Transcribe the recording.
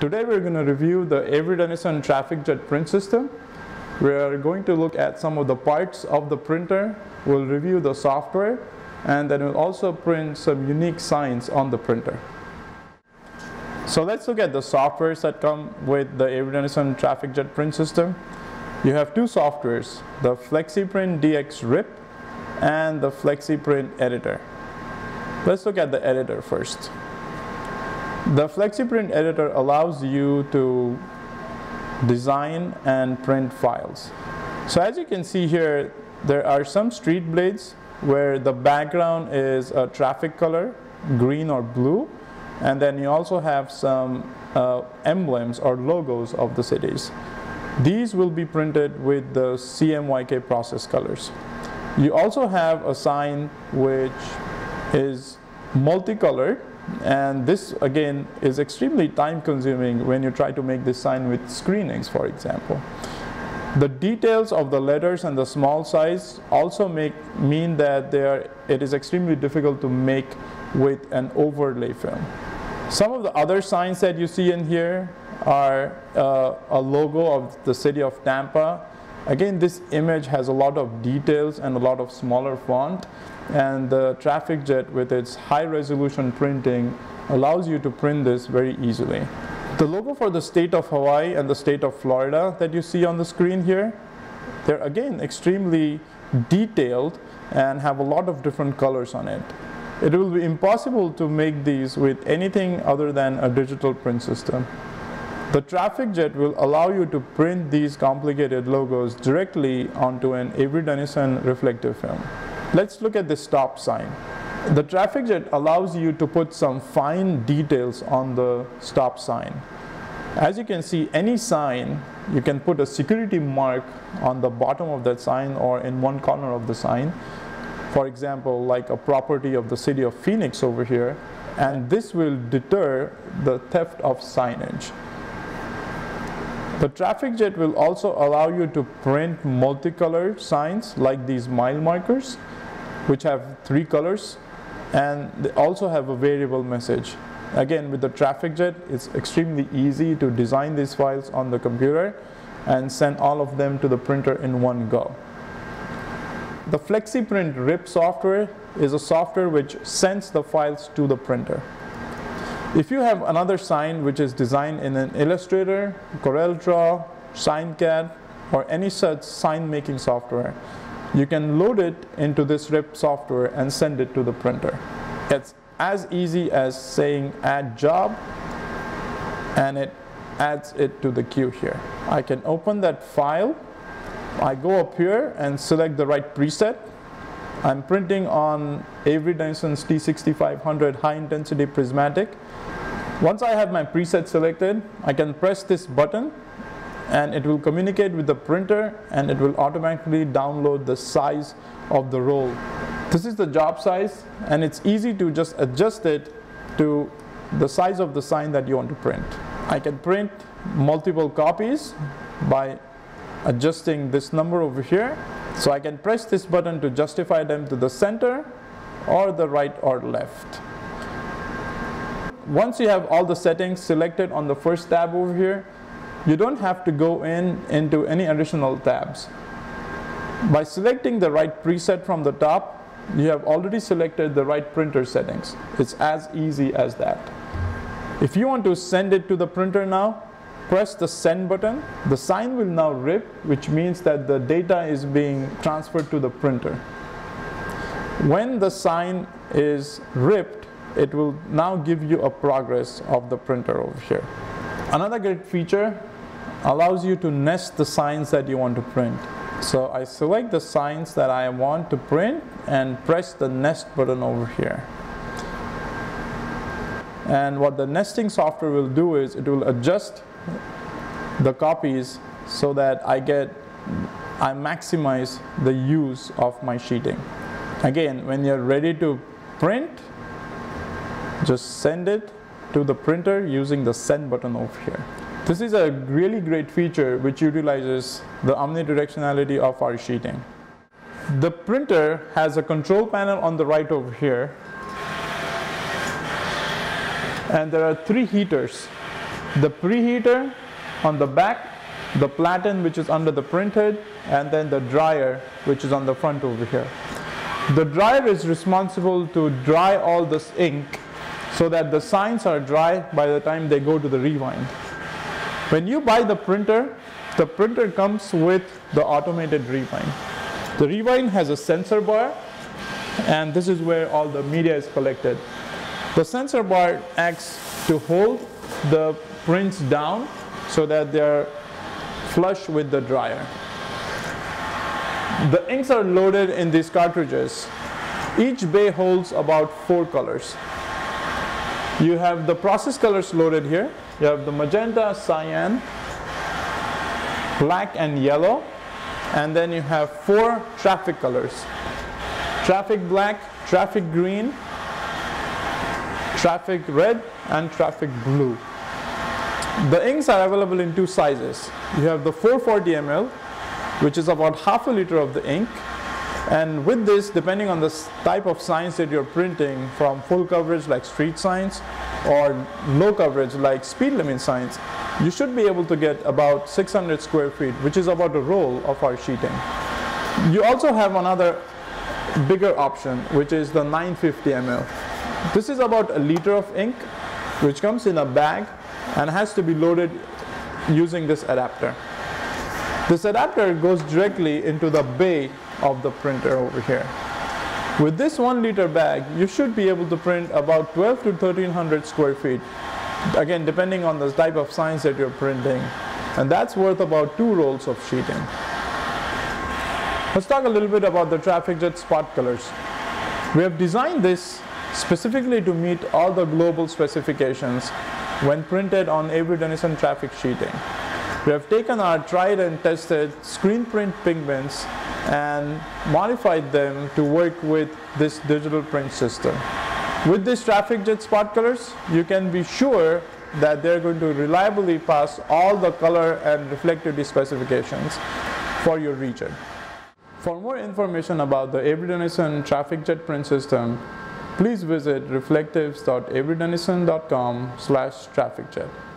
Today we're going to review the Avery Dennison TrafficJet print system. We are going to look at some of the parts of the printer, we'll review the software, and then we'll also print some unique signs on the printer. So let's look at the softwares that come with the Avery Dennison TrafficJet print system. You have two softwares, the FlexiPrint DX RIP and the FlexiPrint Editor. Let's look at the editor first. The FlexiPrint editor allows you to design and print files. So as you can see here, there are some street blades where the background is a traffic color, green or blue, and then you also have some uh, emblems or logos of the cities. These will be printed with the CMYK process colors. You also have a sign which is multicolored and this again is extremely time consuming when you try to make this sign with screenings for example. The details of the letters and the small size also make mean that are, it is extremely difficult to make with an overlay film. Some of the other signs that you see in here are uh, a logo of the city of Tampa. Again, this image has a lot of details and a lot of smaller font and the TrafficJet with its high resolution printing allows you to print this very easily. The logo for the state of Hawaii and the state of Florida that you see on the screen here, they're again extremely detailed and have a lot of different colors on it. It will be impossible to make these with anything other than a digital print system. The TrafficJet will allow you to print these complicated logos directly onto an Avery Dennison reflective film. Let's look at the stop sign. The TrafficJet allows you to put some fine details on the stop sign. As you can see, any sign, you can put a security mark on the bottom of that sign or in one corner of the sign. For example, like a property of the city of Phoenix over here, and this will deter the theft of signage. The TrafficJet will also allow you to print multicolored signs like these mile markers which have three colors and they also have a variable message. Again, with the TrafficJet, it's extremely easy to design these files on the computer and send all of them to the printer in one go. The FlexiPrint RIP software is a software which sends the files to the printer. If you have another sign which is designed in an Illustrator, CorelDRAW, SignCAD, or any such sign making software, you can load it into this RIP software and send it to the printer. It's as easy as saying add job and it adds it to the queue here. I can open that file. I go up here and select the right preset. I'm printing on Avery Dennison's T6500 high intensity prismatic. Once I have my preset selected, I can press this button and it will communicate with the printer and it will automatically download the size of the roll. This is the job size and it's easy to just adjust it to the size of the sign that you want to print. I can print multiple copies by adjusting this number over here. So I can press this button to justify them to the center or the right or left. Once you have all the settings selected on the first tab over here, you don't have to go in into any additional tabs. By selecting the right preset from the top, you have already selected the right printer settings. It's as easy as that. If you want to send it to the printer now, press the send button. The sign will now rip, which means that the data is being transferred to the printer. When the sign is ripped, it will now give you a progress of the printer over here. Another great feature allows you to nest the signs that you want to print. So I select the signs that I want to print and press the nest button over here. And what the nesting software will do is it will adjust the copies so that I get, I maximize the use of my sheeting. Again, when you're ready to print, just send it to the printer using the send button over here. This is a really great feature which utilizes the omnidirectionality of our sheeting. The printer has a control panel on the right over here and there are three heaters. The preheater on the back, the platen which is under the printhead, and then the dryer which is on the front over here. The dryer is responsible to dry all this ink so that the signs are dry by the time they go to the rewind. When you buy the printer, the printer comes with the automated rewind. The rewind has a sensor bar and this is where all the media is collected. The sensor bar acts to hold the prints down so that they're flush with the dryer. The inks are loaded in these cartridges. Each bay holds about four colors. You have the process colors loaded here. You have the magenta, cyan, black and yellow. And then you have four traffic colors. Traffic black, traffic green, traffic red, and traffic blue. The inks are available in two sizes. You have the 440 ml, which is about half a liter of the ink. And with this, depending on the type of signs that you're printing, from full coverage like street signs or low coverage like speed limit signs, you should be able to get about 600 square feet, which is about a roll of our sheeting. You also have another bigger option, which is the 950 ml. This is about a liter of ink, which comes in a bag and has to be loaded using this adapter. This adapter goes directly into the bay of the printer over here. With this one liter bag, you should be able to print about 12 to 1300 square feet. Again, depending on the type of signs that you're printing. And that's worth about two rolls of sheeting. Let's talk a little bit about the TrafficJet spot colors. We have designed this specifically to meet all the global specifications when printed on Avery Dennison traffic sheeting. We have taken our tried and tested screen print pigments and modified them to work with this digital print system. With these TrafficJet spot colors, you can be sure that they're going to reliably pass all the color and reflectivity specifications for your region. For more information about the Avery Dennison TrafficJet print system, please visit reflectives.averydennison.com slash trafficjet.